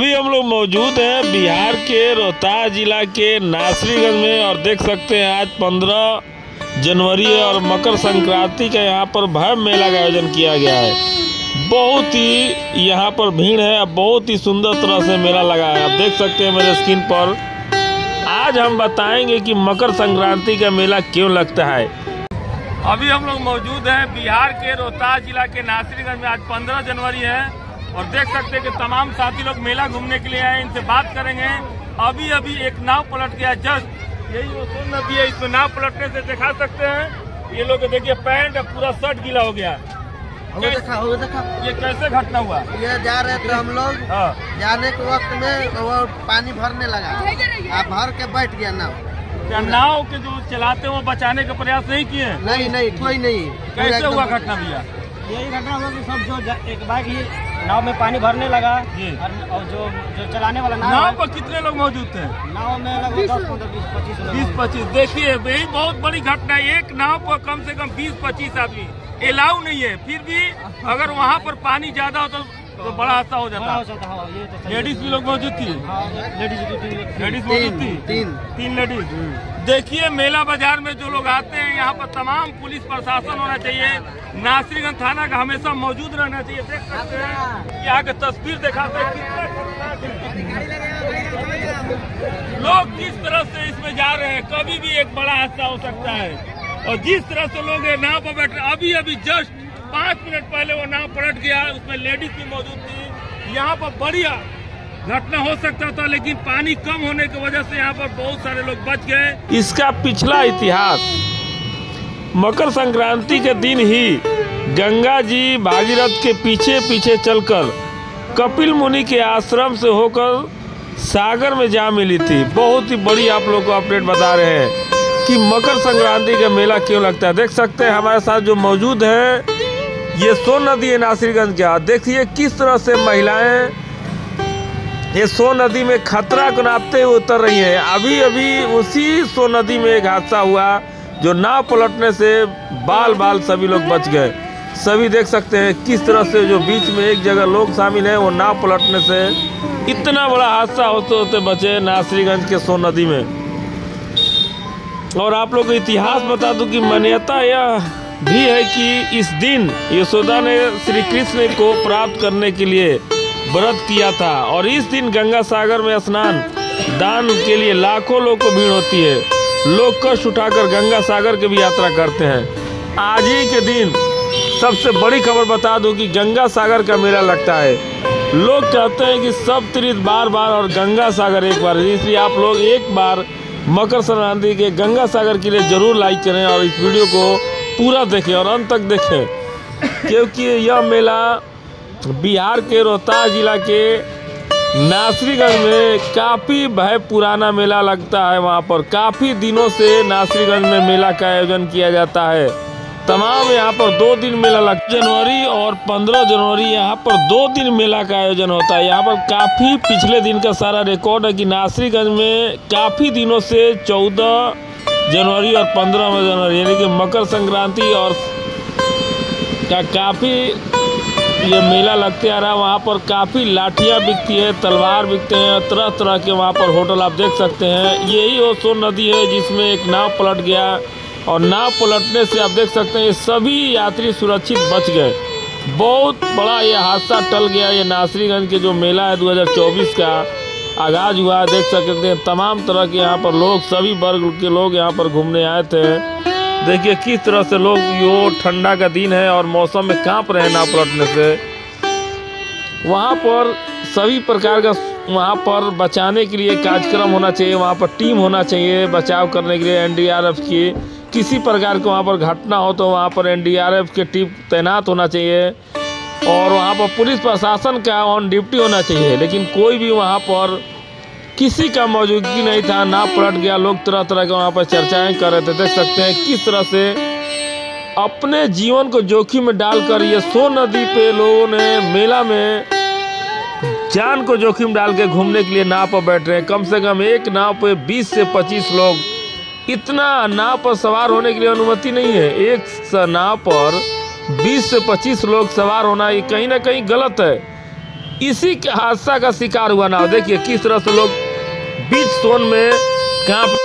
अभी हम लोग मौजूद हैं बिहार के रोहतास जिला के नासरीगंज में और देख सकते हैं आज पंद्रह जनवरी और मकर संक्रांति का यहाँ पर भव्य मेला का आयोजन किया गया है। बहुत ही यहाँ पर भीड़ है बहुत ही सुंदर तरह से मेला लगा है। आप देख सकते हैं मेरे स्क्रीन पर। आज हम बताएँगे कि मकर संक्रांति का मेला क्यों लगता है। अभी हम लोग मौजूद हैं बिहार के रोहतास जिला के नासरीगंज में। आज 15 जनवरी है और देख सकते हैं कि तमाम साथी लोग मेला घूमने के लिए आए इनसे बात करेंगे। अभी अभी एक नाव पलट गया जस्ट। यही वो सोन नदी है इसमें नाव पलटने से दिखा सकते हैं। ये लोग देखिए पैंट पूरा शर्ट गीला हो गया। वो देखा वो देखा। ये कैसे घटना हुआ? ये जा रहे थे हम लोग। हाँ। जाने के वक्त में वो पानी भरने लगा। आप भर के बैठ गया नाव। नाव के जो चलाते हैं वो बचाने का प्रयास नहीं किए? नहीं नहीं कोई नहीं। कैसे हुआ घटना भैया? यही घटना हुआ कि सब जो एक बाइक ही नाव में पानी भरने लगा और और जो जो चलाने वाला नाव नाव पर कितने लोग मौजूद थे? नाव में लगभग बीस पच्चीस बीस पच्चीस। देखिए यही बहुत बड़ी घटना है। एक नाव पर कम से कम बीस पच्चीस आदमी। अलाउ नहीं है। फिर भी अगर वहाँ पर पानी ज़्यादा हो तो, तो बड़ा हादसा हो जाता। है ये तो लेडीज़ भी लोग मौजूद थी। हाँ, लेडीज़ भी थी। लेडीज़ मौजूद थी। तीन। तीन लेडीज़। देखिए मेला बाज़ार में जो लोग आते हैं यहाँ पर तमाम पुलिस प्रशासन होना चाहिए। नासरीगंज थाना का हमेशा मौजूद रहना चाहिए। देख सकते हैं यहाँ के तस्वीर दिखाते हैं लोग किस तरह से इसमें जा रहे हैं कभी भी एक बड़ा हादसा हो सकता है। और जिस तरह से लोग नाव पर बैठ रहे अभी अभी जस्ट पाँच मिनट पहले वो नाव पलट गया, उसमें लेडीज़ भी मौजूद थी। यहाँ पर बढ़िया घटना हो सकता था, लेकिन पानी कम होने की वजह से यहाँ पर बहुत सारे लोग बच गए। इसका पिछला इतिहास मकर संक्रांति के दिन ही गंगा जी भागीरथ के पीछे पीछे चलकर कपिल मुनि के आश्रम से होकर सागर में जा मिली थी। बहुत ही बड़ी आप लोग को अपडेट बता रहे हैं कि मकर संक्रांति का मेला क्यों लगता है। देख सकते हैं हमारे साथ जो मौजूद है ये सोन नदी है नासिरगंज का देखिए किस तरह से महिलाएँ ये सोन नदी में खतरा को नापते हुए उतर रही है। अभी अभी उसी सोन नदी में एक हादसा हुआ, जो नाव पलटने से बाल बाल सभी लोग बच गए। सभी देख सकते हैं किस तरह से जो बीच में एक जगह लोग शामिल हैं, वो नाव पलटने से इतना बड़ा हादसा होते होते बचे नासरीगंज के सोन नदी में। और आप लोग को इतिहास बता दूँ कि मान्यता यह भी है कि इस दिन यशोदा ने श्री कृष्ण को प्राप्त करने के लिए व्रत किया था और इस दिन गंगा सागर में स्नान, दान के लिए लाखों लोग को भीड़ होती है। लोग कष्ट उठाकर गंगा सागर की भी यात्रा करते हैं। आज ही के दिन सबसे बड़ी खबर बता दूँ कि गंगा सागर का मेला लगता है। लोग कहते हैं कि सब तीर्थ बार बार और गंगा सागर एक बार। इसलिए आप लोग एक बार मकर संक्रांति के गंगा सागर के लिए ज़रूर लाइक करें और इस वीडियो को पूरा देखें और अंत तक देखें। क्योंकि यह मेला बिहार के रोहतास जिला के नासरीगंज में काफ़ी भय पुराना मेला लगता है वहाँ पर। काफ़ी दिनों से नासरीगंज में मेला का आयोजन किया जाता है। तमाम यहाँ पर दो दिन मेला लग जनवरी और पंद्रह जनवरी यहाँ पर दो दिन मेला का आयोजन होता है। यहाँ पर काफ़ी पिछले दिन का सारा रिकॉर्ड है कि नासरीगंज में काफ़ी दिनों से चौदह जनवरी और पंद्रह जनवरी, यानी कि मकर संक्रांति और का काफ़ी ये मेला लगते आ रहा है वहाँ पर, काफ़ी लाठियाँ बिकती है, तलवार बिकते हैं तरह तरह के वहाँ पर होटल आप देख सकते हैं। यही वो सोन नदी है जिसमें एक नाव पलट गया और नाव पलटने से आप देख सकते हैं ये सभी यात्री सुरक्षित बच गए। बहुत बड़ा ये हादसा टल गया ये नासरीगंज के जो मेला है 2024 का। आगाज़ हुआ है, देख सकते हैं। तमाम तरह के यहाँ पर लोग, सभी वर्ग के लोग यहाँ पर घूमने आए थे। देखिए किस तरह से लोग यो ठंडा का दिन है और मौसम में काँप रहे हैं नाव पलटने से। वहाँ पर सभी प्रकार का, वहाँ पर बचाने के लिए कार्यक्रम होना चाहिए, वहाँ पर टीम होना चाहिए बचाव करने के लिए एनडीआरएफ की। किसी प्रकार का वहाँ पर घटना हो तो वहाँ पर एनडीआरएफ की टीम तैनात होना चाहिए। और वहाँ पर पुलिस प्रशासन का ऑन ड्यूटी होना चाहिए, लेकिन कोई भी वहाँ पर किसी का मौजूदगी नहीं था, ना पलट गया, लोग तरह तरह के वहाँ पर चर्चाएँ कर रहे थे। देख सकते हैं किस तरह से अपने जीवन को जोखिम में डालकर ये सो नदी पे लोगों ने मेला में जान को जोखिम डाल के घूमने के लिए नाव पर बैठ रहे हैं। कम से कम एक नाव पे 20 से 25 लोग। इतना नाव पर सवार होने के लिए अनुमति नहीं है। एक नाव पर 20 से 25 लोग सवार होना ये कहीं ना कहीं गलत है। इसी के हादसा का शिकार हुआ ना। देखिए, किस तरह से लोग बीच सोन में काँप